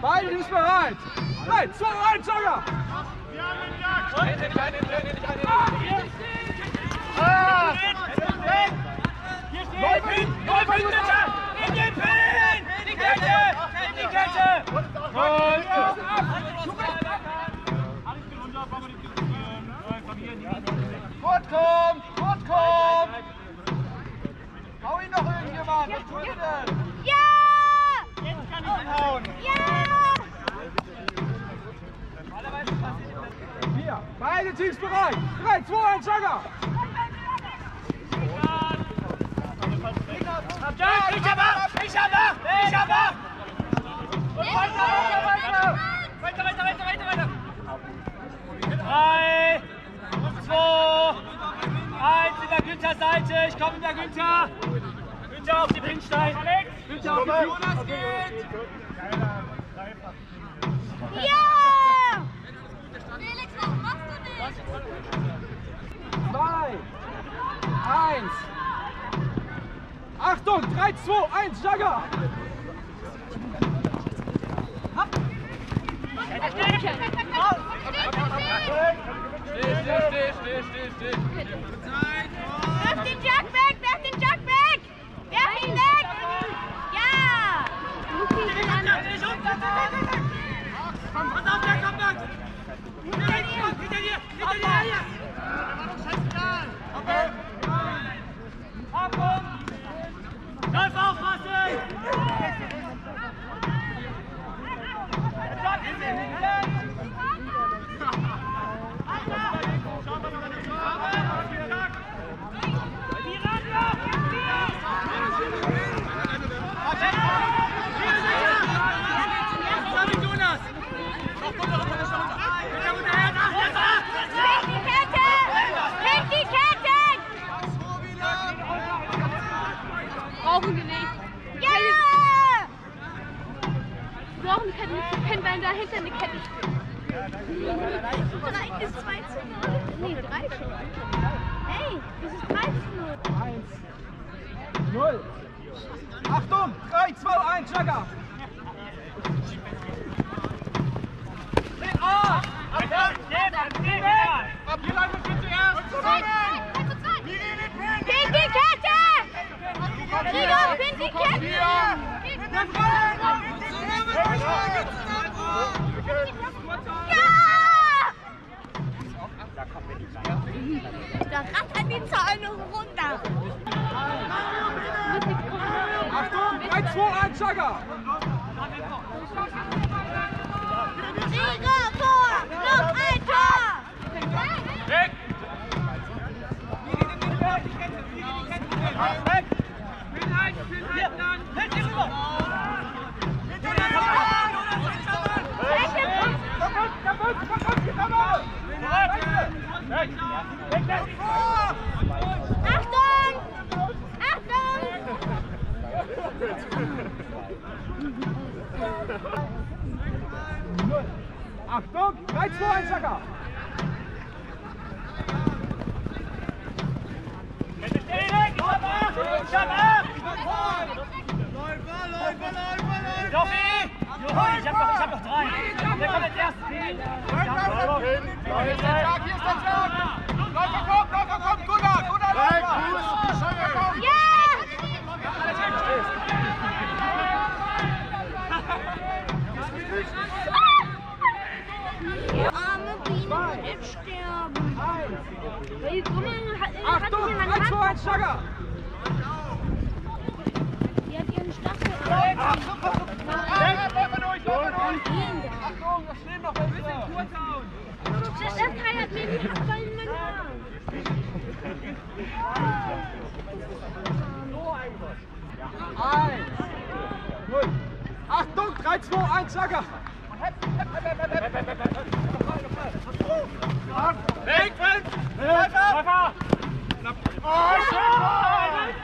Beide Teams bereit. 3, 2, 1, Jogger! Läufer hin! Läufer hin, bitte! In den Pin! In die Kette! In die Kette! Gut kommt, gut kommt! Hau ihn noch irgendjemand, was tut ihr denn? Ja! Jetzt kann ich ihn hauen! Ja! Vier. Beide Teams bereit. 3, 2, 1, Jogger! Ja, ich hab ab! Ich hab ab! Ich hab weiter, weiter, weiter! Weiter, weiter, weiter, weiter, weiter! Drei, zwei, eins in der Günther Seite. Ich komme in der Günther. Günther auf die Ringstein. Günther auf die Jonas geht. Ja! Felix, was machst du nicht? 2, 1. Achtung, 3, 2, 1, Jogger! Vai, Valface! Brauchen wir nicht. Ja! Wir brauchen die Kette nicht. Wir können beide dahinter eine Kette spielen. 3 ist 2 zu 0. Nee, 3 schon. Hey, das ist 3 zu 0. 1, 0. Achtung, 3, 2, 1, Jogger! Abgeleitet bitte erst! Pin Da rattern die Zäune runter. Achtung, 3, 2, 1, Jogger! Sieger Achtung, 3, 2, 1, Jogger! Joffi! Johann, ich hab noch, ich hab noch drei. Der kommt als erstes. Hier ist der Tag, hier ist der Tag! 1 vor 1, Schlager! Die hat ihren Stachel. Werfe durch, werfe durch! Achtung, da stehen noch welche! Bisschen Kurtown! Das Kai hat mir die Abfall in meinen Haaren. So einfach. Eins, null. Achtung, 3, 2, 1, Schlager! Weg, weg! Läufer! Läufer! Schön! Ja,